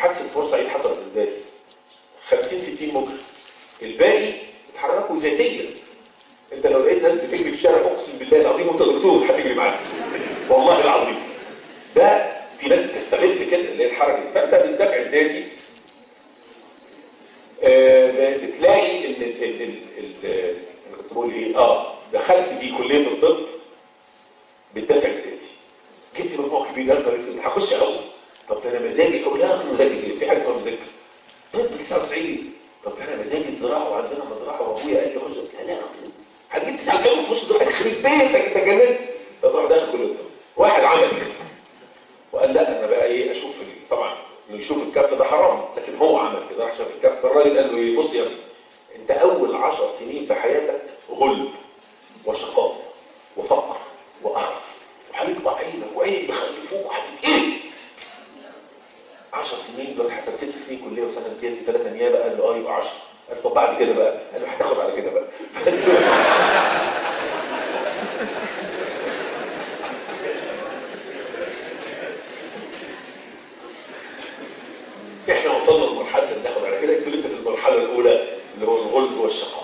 حادثه بورسعيد حصلت إزاي؟ 50 60 مجرم. الباقي اتحركوا ذاتيا. أنت لو لقيت ناس بتجري في الشارع أقسم بالله العظيم وانت دكتور هتجري معاك. والله العظيم. ده في ناس بتستغل كده اللي هي الحركة. فأنت بالدفع الذاتي آه، بتلاقي إن أنا كنت بقول إيه؟ آه دخلت في كلية الطب بالدفع الذاتي. جبت مجموع كبير اسود هخش أول. طب ده أنا مزاجي أنا مزاجي إيه؟ في حاجة اسمها مزاجي طب 99 طب ده أنا مزاجي الزراعه وعندنا مزرعة وأبويا قال لي خش لا هتجيب 99 وتخش زراعة. يخرب بيتك أنت جننت فتروح داخل كليه الطب واحد عمل كده. وقال لا أنا بقى إيه أشوف طبعا إنه يشوف الكف ده حرام لكن هو عمل كده. راح شاف الكف. الراجل قال له إيه بص يا ابني أنت أول 10 سنين في حياتك غلب وشقاء وفقر وقرف وهيطلع عينك وعين يخلفوك وهتتقلب 10 سنين دول حسب ست سنين كلية وسنة امتياز وثلاثه نيابه قال له آه يبقى 10 قال له طب بعد كده بقى؟ قال له هتاخد على كده بقى. إحنا وصلنا للمرحله اللي ناخد على كده أنتوا لسه في المرحلة الأولى اللي هو الغلب والشقاء.